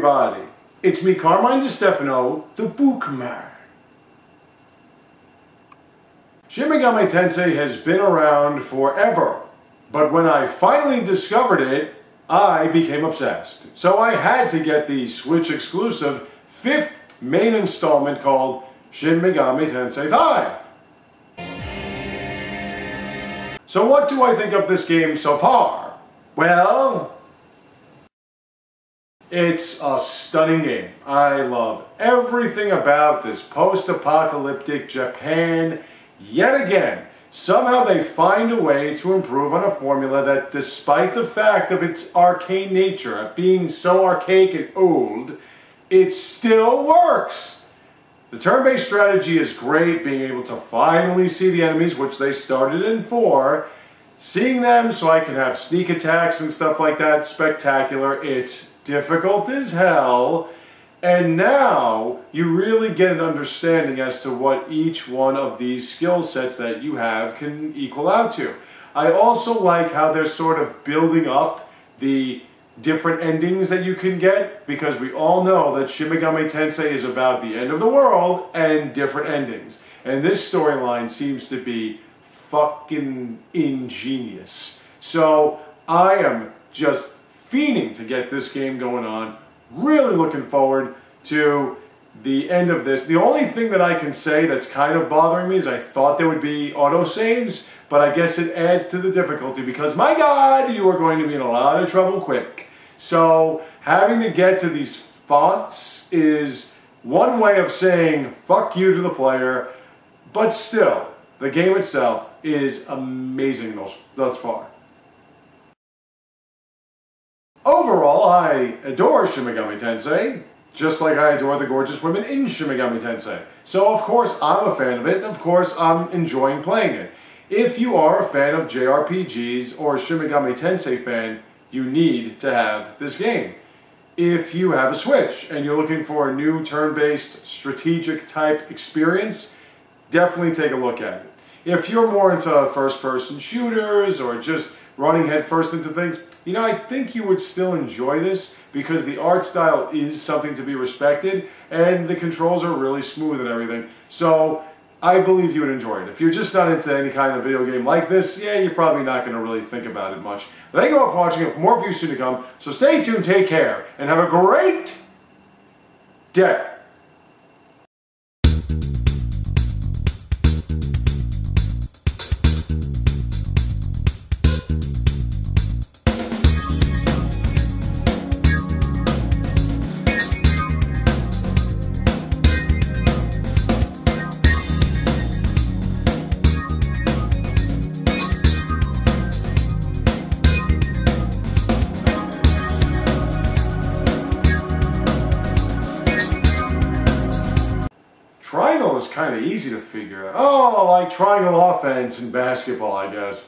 everybody. It's me, Carmine Stefano, the Bookman. Shin Megami Tensei has been around forever, but when I finally discovered it, I became obsessed. So I had to get the Switch exclusive fifth main installment called Shin Megami Tensei 5. So what do I think of this game so far? Well, it's a stunning game. I love everything about this post-apocalyptic Japan yet again. Somehow they find a way to improve on a formula that despite the fact of its arcane nature, of being so archaic and old, it still works. The turn-based strategy is great, being able to finally see the enemies, which they started in 4, seeing them so I can have sneak attacks and stuff like that, spectacular. It's difficult as hell, and now you really get an understanding as to what each one of these skill sets that you have can equal out to. I also like how they're sort of building up the different endings that you can get because we all know that Shin Megami Tensei is about the end of the world and different endings. And this storyline seems to be fucking ingenious. So I am just fiending to get this game going on. Really looking forward to the end of this. The only thing that I can say that's kind of bothering me is I thought there would be autosaves, but I guess it adds to the difficulty because, my God, you are going to be in a lot of trouble quick. So having to get to these fonts is one way of saying fuck you to the player, but still, the game itself is amazing thus far. Overall, I adore Shin Megami Tensei, just like I adore the gorgeous women in Shin Megami Tensei. So of course I'm a fan of it, and of course I'm enjoying playing it. If you are a fan of JRPGs or Megami Tensei fan, you need to have this game. If you have a Switch and you're looking for a new turn-based strategic type experience, definitely take a look at it. If you're more into first-person shooters or just running headfirst into things, you know, I think you would still enjoy this because the art style is something to be respected and the controls are really smooth and everything. So I believe you would enjoy it. If you're just not into any kind of video game like this, yeah, you're probably not going to really think about it much. Thank you all for watching and for more views soon to come. So stay tuned, take care, and have a great day. Is kind of easy to figure out. Oh, like triangle offense in basketball, I guess.